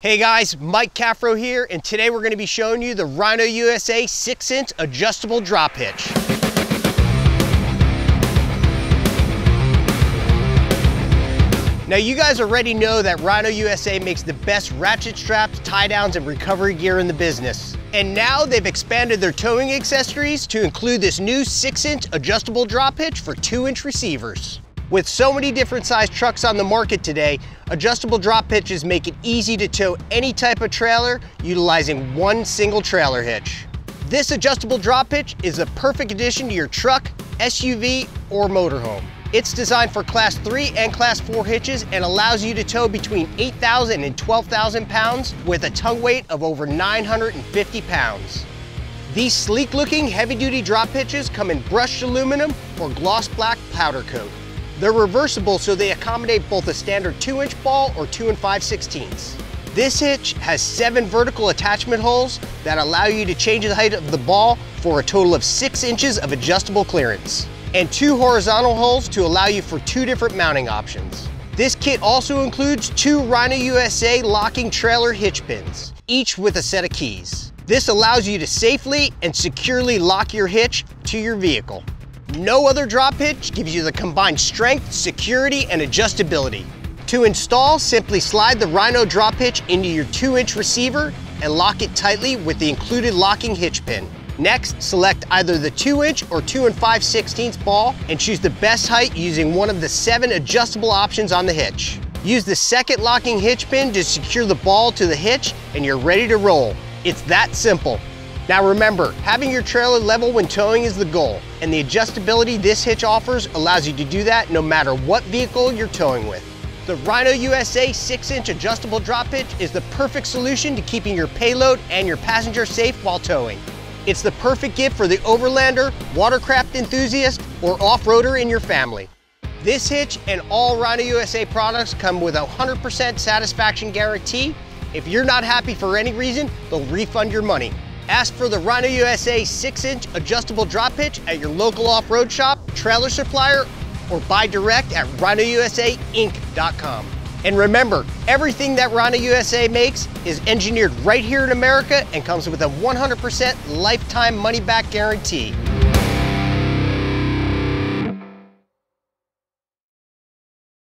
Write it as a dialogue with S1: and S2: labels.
S1: Hey guys, Mike Caffro here, and today we're going to be showing you the Rhino USA 6-inch adjustable drop hitch. Now you guys already know that Rhino USA makes the best ratchet straps, tie downs, and recovery gear in the business. And now they've expanded their towing accessories to include this new 6-inch adjustable drop hitch for 2-inch receivers. With so many different size trucks on the market today, adjustable drop hitches make it easy to tow any type of trailer utilizing one single trailer hitch. This adjustable drop hitch is a perfect addition to your truck, SUV, or motorhome. It's designed for class 3 and class 4 hitches and allows you to tow between 8,000 and 12,000 pounds with a tongue weight of over 950 pounds. These sleek looking heavy duty drop hitches come in brushed aluminum or gloss black powder coat. They're reversible so they accommodate both a standard 2 inch ball or 2 and 5 16ths. This hitch has seven vertical attachment holes that allow you to change the height of the ball for a total of six inches of adjustable clearance, and two horizontal holes to allow you for two different mounting options. This kit also includes two Rhino USA locking trailer hitch pins, each with a set of keys. This allows you to safely and securely lock your hitch to your vehicle. No other drop hitch gives you the combined strength, security, and adjustability. To install, simply slide the Rhino drop hitch into your 2-inch receiver and lock it tightly with the included locking hitch pin. Next, select either the 2-inch or 2 and 5 16 ball and choose the best height using one of the seven adjustable options on the hitch. Use the second locking hitch pin to secure the ball to the hitch and you're ready to roll. It's that simple. Now remember, having your trailer level when towing is the goal, and the adjustability this hitch offers allows you to do that no matter what vehicle you're towing with. The Rhino USA 6-inch adjustable drop hitch is the perfect solution to keeping your payload and your passenger safe while towing. It's the perfect gift for the overlander, watercraft enthusiast, or off-roader in your family. This hitch and all Rhino USA products come with a 100% satisfaction guarantee. If you're not happy for any reason, they'll refund your money. Ask for the Rhino USA 6-inch adjustable drop hitch at your local off-road shop, trailer supplier, or buy direct at rhinousainc.com. And remember, everything that Rhino USA makes is engineered right here in America and comes with a 100% lifetime money-back guarantee.